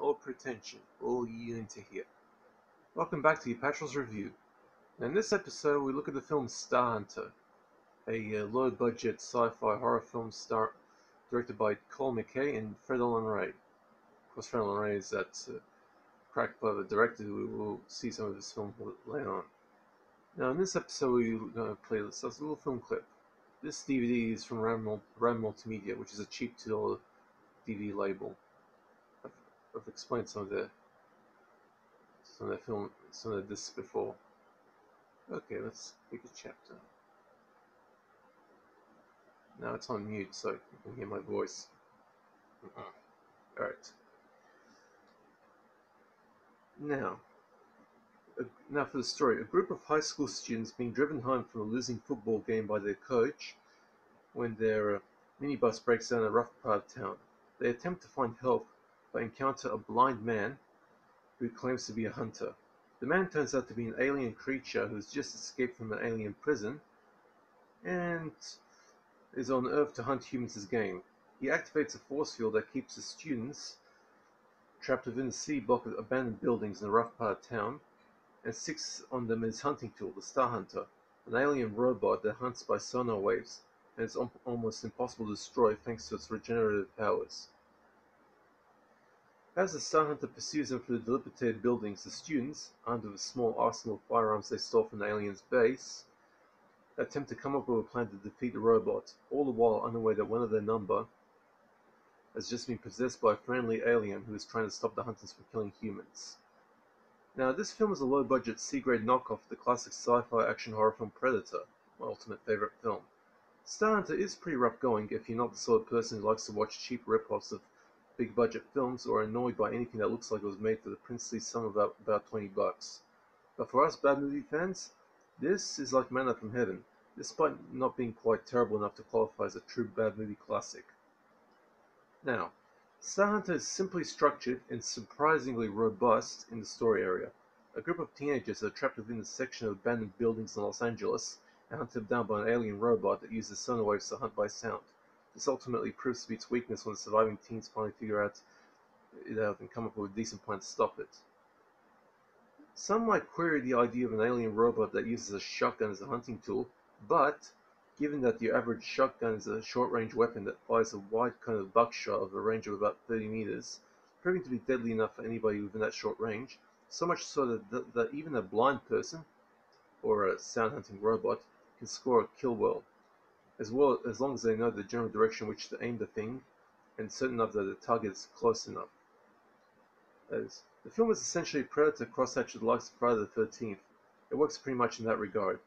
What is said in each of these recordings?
or pretension, all you into here. Welcome back to Apatros Review. In this episode, we look at the film Star Hunter, a uh, low-budget sci-fi horror film star directed by Cole McKay and Fred Olen Ray. Of course, Fred Olen Ray is that uh, crack clever director who will see some of his films later on. Now, in this episode, we're going to play this a little film clip. This DVD is from RAAM Multimedia, which is a cheap $2 DVD label. I've, explained some of the some of their film, some of the discs before. Okay, let's pick a chapter. Now it's on mute, so you can hear my voice. Alright. Now, now for the story. A group of high school students being driven home from a losing football game by their coach when their uh, minibus breaks down a rough part of town. They attempt to find help but encounter a blind man who claims to be a hunter. The man turns out to be an alien creature who's just escaped from an alien prison and is on Earth to hunt humans as game. He activates a force field that keeps the students trapped within a city block of abandoned buildings in a rough part of town and sticks on them his hunting tool, the Star Hunter, an alien robot that hunts by sonar waves and is almost impossible to destroy thanks to its regenerative powers. As the Star Hunter pursues them through the dilapidated buildings, the students, armed with a small arsenal of firearms they stole from the alien's base, attempt to come up with a plan to defeat the robot, all the while unaware that one of their number has just been possessed by a friendly alien who is trying to stop the hunters from killing humans. Now, this film is a low-budget C-grade knockoff of the classic sci-fi action horror film Predator, my ultimate favorite film. Star Hunter is pretty rough going if you're not the sort of person who likes to watch cheap rip-offs of big budget films or annoyed by anything that looks like it was made for the princely sum of about, about 20 bucks. But for us bad movie fans, this is like manna from heaven, despite not being quite terrible enough to qualify as a true bad movie classic. Now, Hunter is simply structured and surprisingly robust in the story area. A group of teenagers are trapped within a section of abandoned buildings in Los Angeles and hunted down by an alien robot that uses sonar waves to hunt by sound. This ultimately proves to be its weakness when the surviving teens finally figure out out and come up with a decent plan to stop it. Some might query the idea of an alien robot that uses a shotgun as a hunting tool, but given that the average shotgun is a short-range weapon that fires a wide kind of buckshot of a range of about 30 meters, proving to be deadly enough for anybody within that short range, so much so that, that, that even a blind person, or a sound hunting robot, can score a kill well as well as long as they know the general direction which to aim the thing and certain enough that the target is close enough. The film is essentially a predator crosshatch of the likes of Friday the 13th. It works pretty much in that regard.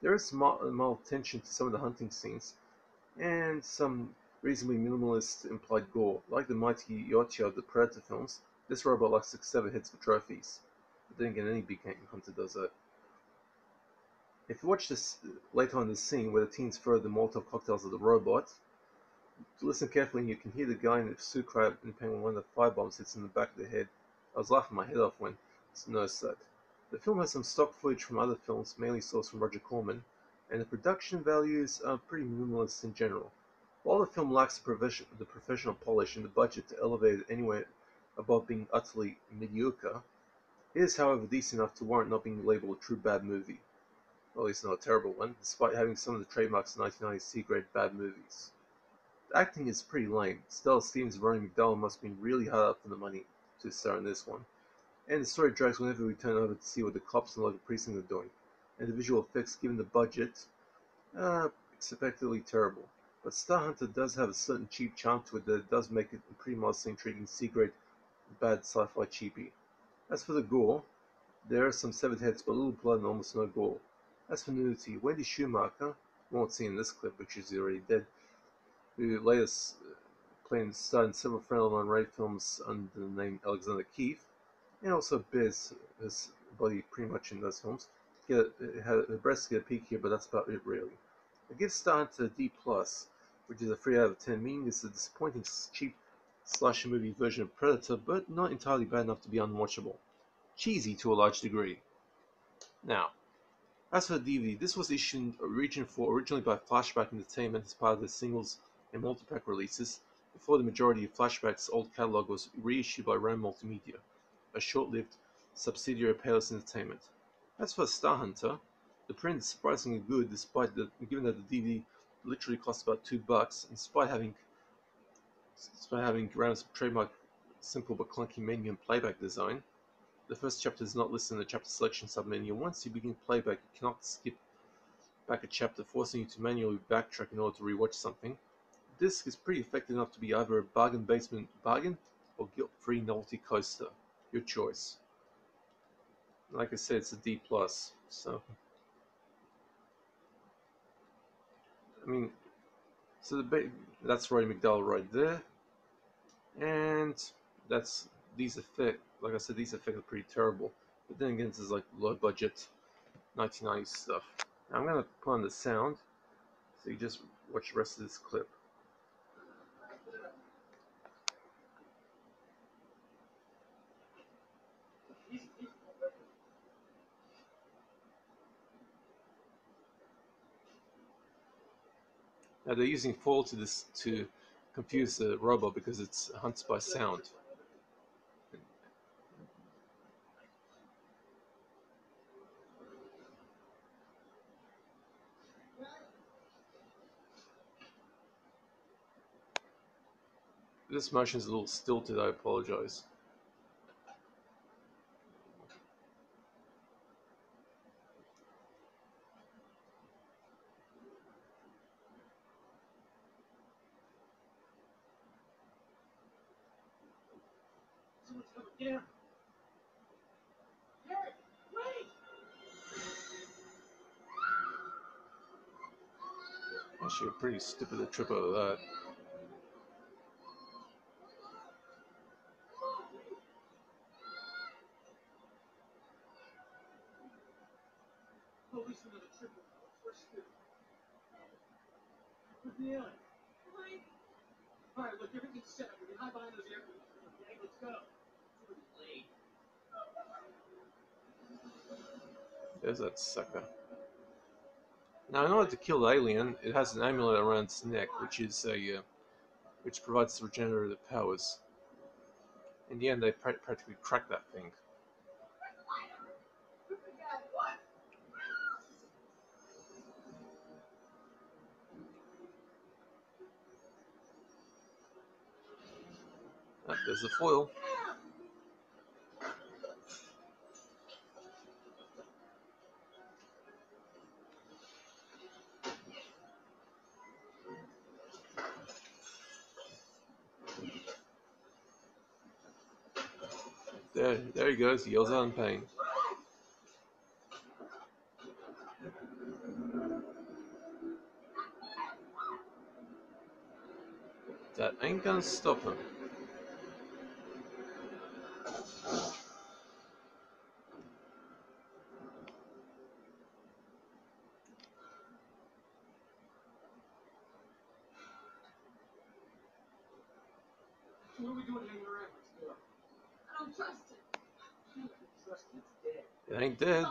There is mild tension to some of the hunting scenes, and some reasonably minimalist implied gore. Like the mighty Yautja of the Predator films, this robot likes to sever heads for trophies. But then again, any big hunter does that. If you watch this later on in the scene where the teens throw the Molotov cocktails at the robot, listen carefully and you can hear the guy in the suit cry in pain when one of the firebombs hits in the back of the head. I was laughing my head off when I noticed that. The film has some stock footage from other films, mainly sourced from Roger Corman, and the production values are pretty minimalist in general. While the film lacks the professional polish and the budget to elevate it anywhere above being utterly mediocre, it is however decent enough to warrant not being labeled a true bad movie at least not a terrible one, despite having some of the trademarks of 1990s C-grade bad movies. The acting is pretty lame. Stella Stevens and Roddy McDowall must have been really hard up for the money to star in this one. And the story drags whenever we turn over to see what the cops and local precinct are doing. And the visual effects, given the budget, uh, expectedly terrible. But Star Hunter does have a certain cheap charm to it that does make it a pretty modestly intriguing C-grade bad sci-fi cheapie. As for the gore, there are some severed heads but little blood and almost no gore. As for nudity, Wendy Schumacher, won't see in this clip, which is already dead, who later uh, played starred in several Olen Ray films under the name Alexander Keith, and also Biz, his body pretty much in those films. Get her, her breasts get a peak here, but that's about it really. I give Star to a D plus, which is a 3 out of 10, meaning it's a disappointing, cheap slasher movie version of Predator, but not entirely bad enough to be unwatchable. Cheesy to a large degree. Now, as for the DVD, this was issued region 4 originally by Flashback Entertainment as part of the singles and multipack releases. Before the majority of Flashback's old catalog was reissued by RAAM Multimedia, a short-lived subsidiary of Payless Entertainment. As for Star Hunter, the print is surprisingly good despite the given that the DVD literally cost about two bucks, despite having despite having Randall's trademark simple but clunky menu and playback design. The first chapter is not listed in the chapter selection submenu. Once you begin playback, you cannot skip back a chapter, forcing you to manually backtrack in order to rewatch something. The disc is pretty effective enough to be either a bargain basement bargain or guilt-free novelty coaster. Your choice. Like I said, it's a D plus, so I mean, so the that's Roddy McDowall right there, and that's these effects. Like I said, these effects are pretty terrible. But then again, this is like low budget 1990s stuff. Now I'm gonna put on the sound, so you just watch the rest of this clip. Now they're using fall to this to confuse the robot because it's hunts by sound. This motion is a little stilted, I apologize. Yeah. Actually, pretty stupid trip over that. Yeah. Alright, look, everything's set up. We hide behind those Okay, let's go. There's that sucker. Now, in order to kill the alien, it has an amulet around its neck, which is a, uh, which provides regenerative powers. In the end, they practically crack that thing. There's the foil. There, there he goes. He yells out in pain. That ain't gonna stop him. What are we doing hanging around? I don't trust it. ain't dead.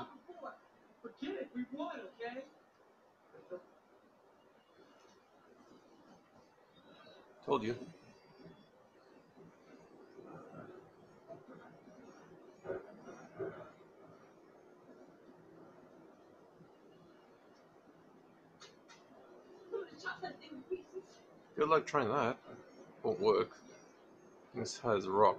Forget it. We won, okay? Told you. Good luck trying that. Won't work. This has rock.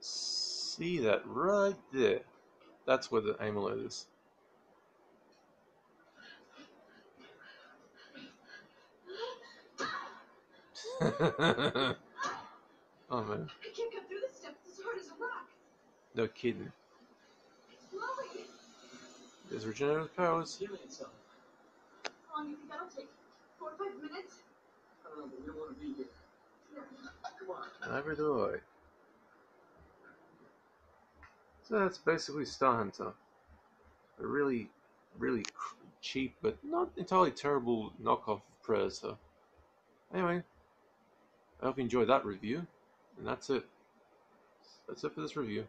See that right there? That's where the amulet is. oh man. I can't cut through this stuff. It's as hard as a rock. No kidding. It's There's regenerative powers. Healing itself. How long do you think that'll take? Four or five minutes? I don't know, but we don't want to be here. Yeah. Come on. Never do I. So that's basically Star Hunter. A really, really cheap but not entirely terrible knockoff of Predator. Anyway, I hope you enjoyed that review. And that's it. That's it for this review.